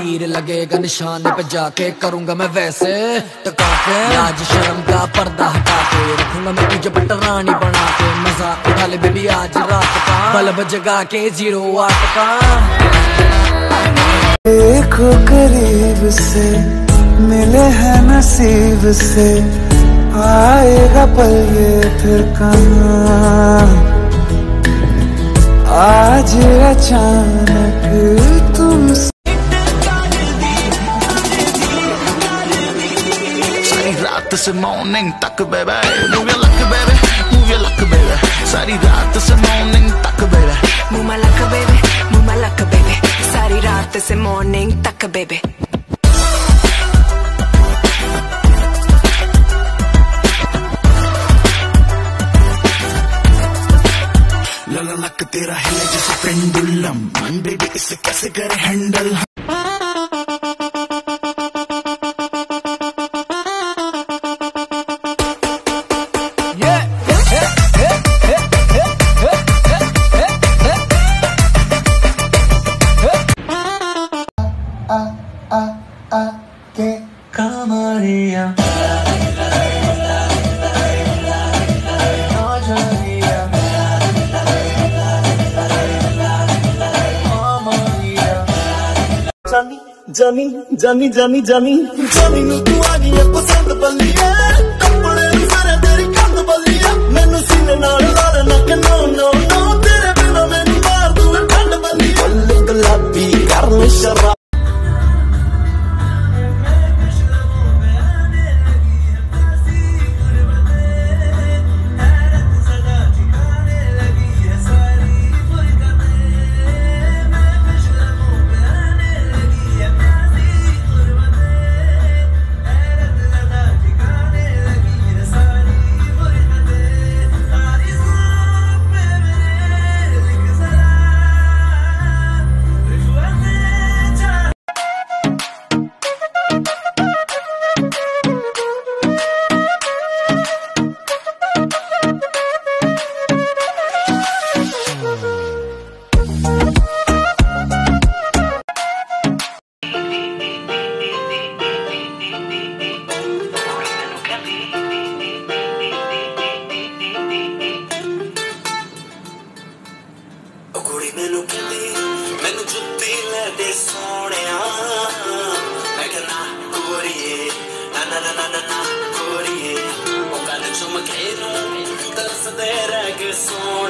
तीर लगेगा निशान पे जाके करूँगा मैं वैसे टका आज शर्म का पर्दा हटा के रखूँगा मैं तुझे पटरानी बना के मज़ा उठा ले बेबी आज रात का। बल्ब जगा के ज़ीरो आठ का। देखो करीब से मिले हैं नसीब से, आएगा पल ये फिर कहाँ? आज अचानक रात से मॉर्निंग तक baby move your luck baby move your luck baby सारी रात से मॉर्निंग तक baby move my luck baby move my luck baby सारी रात से मॉर्निंग तक बेबे लक तेरा है जैसे पेंडुलम। मन बेबी इसे कैसे करे हैंडल ਜਾਨੀ ਜਾਨੀ ਜਾਨੀ ਜਾਨੀ। ਜਾਨੀ ਨੂੰ ਤੂੰ ਆ ਗਈ ਏ ਪਸੰਦ ਬੱਲੀਏ ਕੱਪੜੇ ਨੂੰ ਸਾਰੇ ਤੇਰੀ ਕੰਧ ਬੱਲੀਏ ਮੈਨੂੰ ਸੀਨੇ ਨਾਲ ਲਾ ਨਾ ਕਿ ਨੋ ਨੋ ਨਾ ਨਾ ਨਾ ਨਾ ਨਾ ਨਾ ਕੋਰੀਏ ਉਹ ਕੰਨ ਚੁੰਮ ਕੇ ਨੂੰ ਤਰਸਦੇ ਰਹਿ ਗਏ ਸੋਹਣਿਆ